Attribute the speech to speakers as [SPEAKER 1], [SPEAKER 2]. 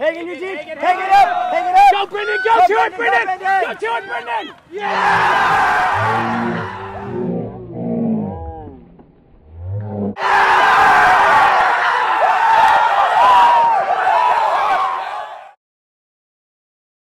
[SPEAKER 1] Hang in your jeans. Hang it up. Hang it up.
[SPEAKER 2] Go, Brendan. Go,
[SPEAKER 1] Go,
[SPEAKER 2] to it,
[SPEAKER 1] Brendan,
[SPEAKER 2] Brendan.
[SPEAKER 1] go, Brendan.
[SPEAKER 2] Go to it, Brendan. Yeah!